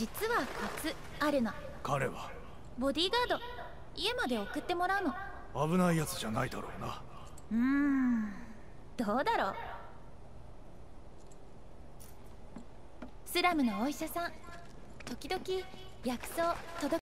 実はコツあるの。彼は？ボディーガード。家まで送ってもらうの。危ないやつじゃないだろうな。うーん。どうだろう。スラムのお医者さん。時々薬草届